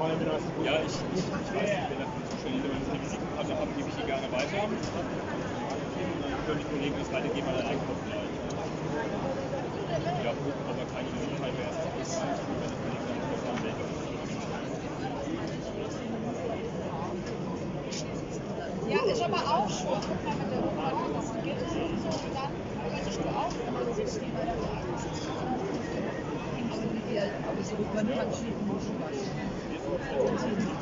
Ja, ich, ich, ich weiß nicht, wenn das zuständig ist. Wenn Sie eine Visitenkarte haben, gebe ich die gerne weiter. Und dann können die Kollegen das weitergeben an den Einkauf gleich. Ja, aber keine Visitenkarte wäre erst aus, wenn die Kollegen dann das haben melden. Ja, ist aber auch schon. Guck mal, mit der Oma, das und so. Und dann könntest du auch immer sitzen. Aber so man kann schieben muss was. Thank you.